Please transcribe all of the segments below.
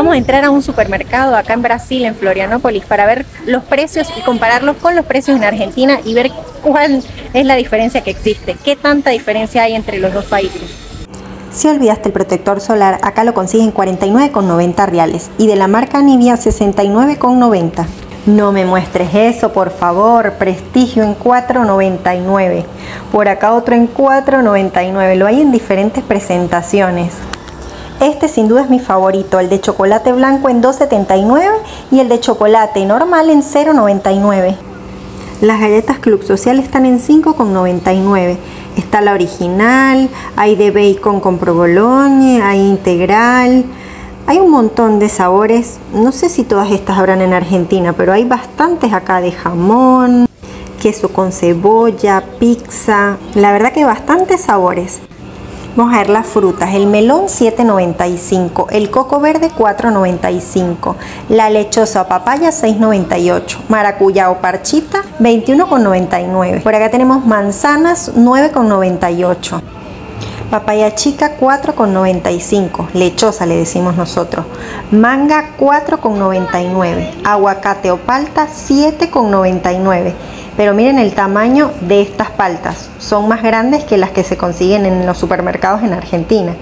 Vamos a entrar a un supermercado acá en Brasil, en Florianópolis, para ver los precios y compararlos con los precios en Argentina y ver cuál es la diferencia que existe, qué tanta diferencia hay entre los dos países. Si olvidaste el protector solar, acá lo consigues en 49,90 reales y de la marca Nivea 69,90. No me muestres eso, por favor. Prestigio en 4.99. Por acá otro en 4.99. Lo hay en diferentes presentaciones. Este sin duda es mi favorito, el de chocolate blanco en 2.79 y el de chocolate normal en 0.99. Las galletas Club Social están en 5,99. Está la original, hay de bacon con provolone, hay integral, hay un montón de sabores, no sé si todas estas habrán en Argentina, pero hay bastantes acá de jamón, queso con cebolla, pizza, la verdad que bastantes sabores. Ver las frutas, el melón 7.95, el coco verde 4.95, la lechosa papaya 6.98, maracuyá o parchita 21.99. Por acá tenemos manzanas 9.98 papaya chica 4,95, lechosa le decimos nosotros, manga 4,99, aguacate o palta 7,99. Pero miren el tamaño de estas paltas, son más grandes que las que se consiguen en los supermercados en Argentina.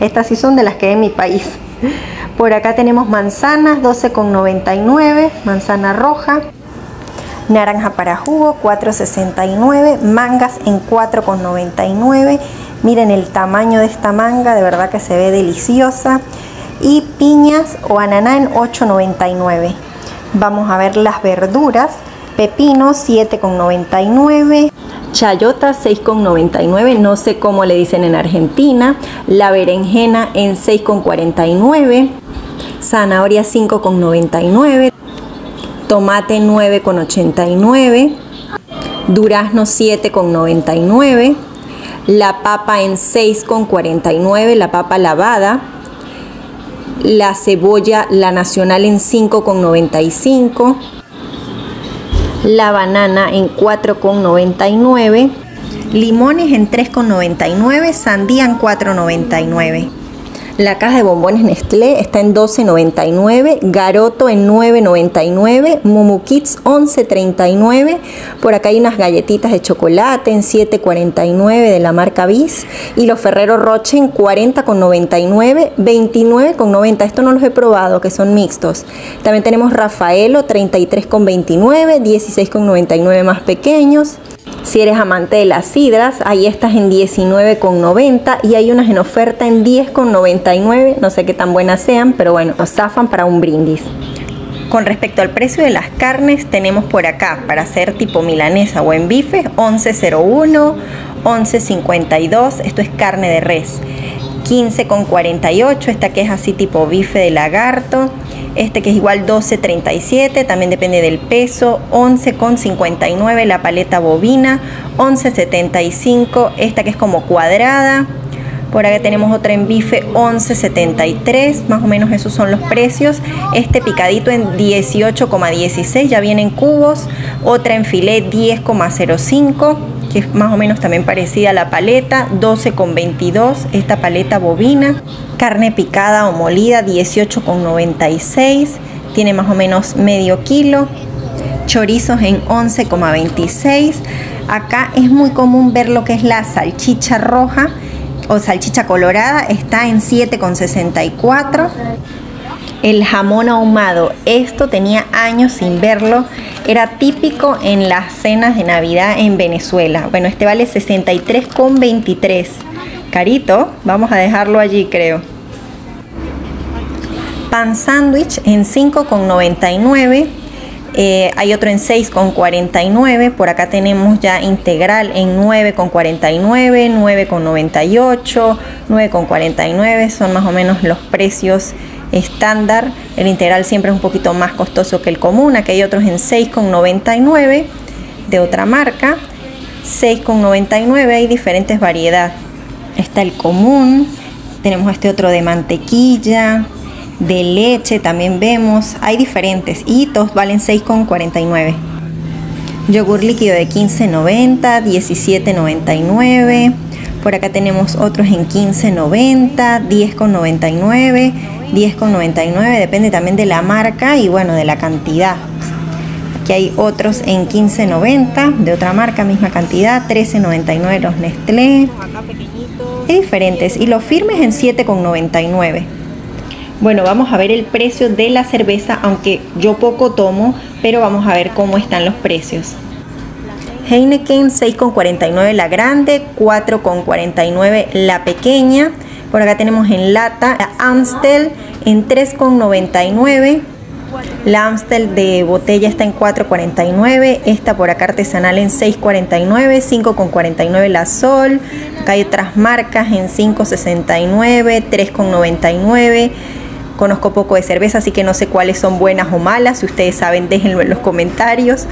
Estas sí son de las que hay en mi país. Por acá tenemos manzanas 12,99, manzana roja, naranja para jugo 4,69, mangas en 4,99 Miren el tamaño de esta manga, de verdad que se ve deliciosa. Y piñas o ananá en 8.99. Vamos a ver las verduras. Pepino 7,99. Chayota 6,99, no sé cómo le dicen en Argentina. La berenjena en 6,49. Zanahoria 5,99. Tomate 9,89. Durazno 7,99 la papa en 6,49, la papa lavada, la cebolla, la nacional en 5,95, la banana en 4,99, limones en 3,99, sandía en 4,99. La caja de bombones Nestlé está en 12.99, Garoto en 9.99, Mumu Kids 11.39. Por acá hay unas galletitas de chocolate en 7.49 de la marca Bis y los Ferrero Roche en 40.99, 29.90. Esto no los he probado, que son mixtos. También tenemos Rafaelo 33.29, 16.99 más pequeños. Si eres amante de las sidras, ahí estás en 19,90 y hay unas en oferta en 10,99. No sé qué tan buenas sean, pero bueno, nos zafan para un brindis. Con respecto al precio de las carnes, tenemos por acá para hacer tipo milanesa o en bife 11,01, 11,52. Esto es carne de res. 15,48, esta que es así tipo bife de lagarto, este que es igual 12,37, también depende del peso, 11,59 la paleta bovina, 11,75 esta que es como cuadrada, por acá tenemos otra en bife 11.73, más o menos esos son los precios. Este picadito en 18,16, ya viene en cubos. Otra en filet 10,05 que es más o menos también parecida a la paleta, 12,22 esta paleta bovina, carne picada o molida 18,96, tiene más o menos medio kilo, chorizos en 11,26, acá es muy común ver lo que es la salchicha roja o salchicha colorada, está en 7,64 el jamón ahumado. Esto tenía años sin verlo. Era típico en las cenas de Navidad en Venezuela. Bueno, este vale 63,23. Carito, vamos a dejarlo allí creo. Pan sándwich en 5,99. Eh, hay otro en 6,49. Por acá tenemos ya integral en 9,49, 9,98, 9,49. Son más o menos los precios estándar. El integral siempre es un poquito más costoso que el común. Aquí hay otros en 6,99 de otra marca. 6,99 hay diferentes variedades. Está el común. Tenemos este otro de mantequilla, de leche también vemos. Hay diferentes y todos valen 6,49. Yogur líquido de 15,90, 17,99. Por acá tenemos otros en 15.90, 10.99, 10.99, depende también de la marca y bueno, de la cantidad. Aquí hay otros en 15.90 de otra marca, misma cantidad, 13.99 los Nestlé. Es diferentes y los firmes en 7.99. Bueno, vamos a ver el precio de la cerveza, aunque yo poco tomo, pero vamos a ver cómo están los precios. Heineken 6,49 la grande, 4,49 la pequeña. Por acá tenemos en lata la Amstel en 3,99. La Amstel de botella está en 4,49. Esta por acá artesanal en 6,49. 5,49 la Sol. Acá hay otras marcas en 5,69. 3,99. Conozco poco de cerveza, así que no sé cuáles son buenas o malas. Si ustedes saben, déjenlo en los comentarios.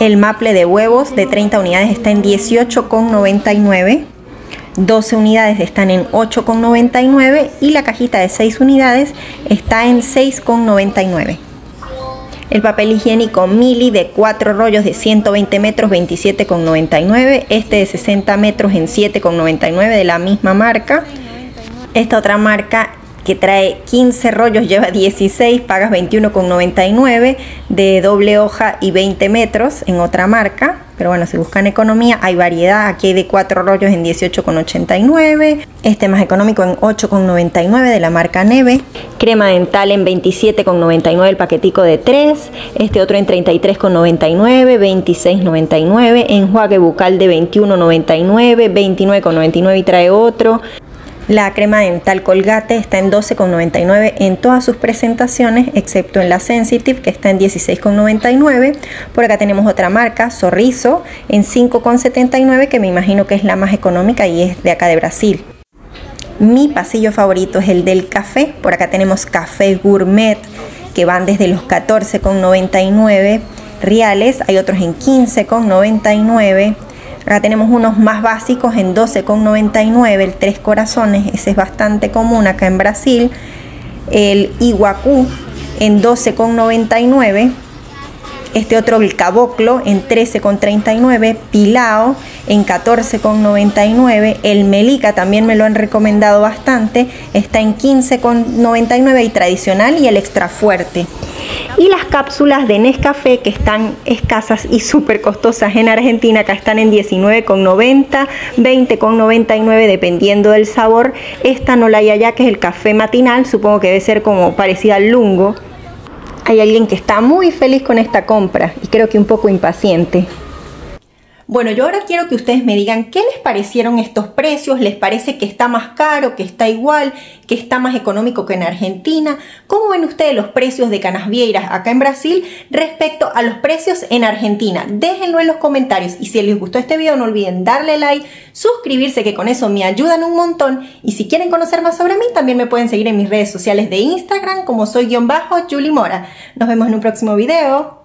El maple de huevos de 30 unidades está en 18,99. 12 unidades están en 8,99 y la cajita de 6 unidades está en 6,99. El papel higiénico Mili de 4 rollos de 120 metros 27,99. Este de 60 metros en 7,99 de la misma marca. Esta otra marca que trae 15 rollos, lleva 16, pagas 21,99 de doble hoja y 20 metros en otra marca. Pero bueno, si buscan economía, hay variedad. Aquí hay de 4 rollos en 18,89. Este más económico en 8,99 de la marca Neve. Crema dental en 27,99 el paquetico de 3. Este otro en 33,99, 26,99. Enjuague bucal de 21,99, 29,99 y trae otro. La crema dental Colgate está en 12,99 en todas sus presentaciones, excepto en la Sensitive, que está en 16,99. Por acá tenemos otra marca, Sorriso, en 5,79, que me imagino que es la más económica y es de acá de Brasil. Mi pasillo favorito es el del café. Por acá tenemos café gourmet, que van desde los 14,99 reales. Hay otros en 15,99 Acá tenemos unos más básicos en 12,99, el tres corazones, ese es bastante común acá en Brasil. El Iguacú en 12,99. Este otro, el caboclo, en 13,39. Pilao en 14,99. El Melica también me lo han recomendado bastante. Está en 15,99 y tradicional y el extra fuerte y las cápsulas de Nescafé que están escasas y súper costosas en Argentina, acá están en 19,90, 20,99 dependiendo del sabor. Esta no la hay allá, que es el café matinal, supongo que debe ser como parecida al lungo. Hay alguien que está muy feliz con esta compra y creo que un poco impaciente. Bueno, yo ahora quiero que ustedes me digan qué les parecieron estos precios, les parece que está más caro, que está igual, que está más económico que en Argentina. ¿Cómo ven ustedes los precios de canasvieiras acá en Brasil respecto a los precios en Argentina? Déjenlo en los comentarios y si les gustó este video no olviden darle like, suscribirse que con eso me ayudan un montón y si quieren conocer más sobre mí también me pueden seguir en mis redes sociales de Instagram como soy guion. Nos vemos en un próximo video.